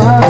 I'm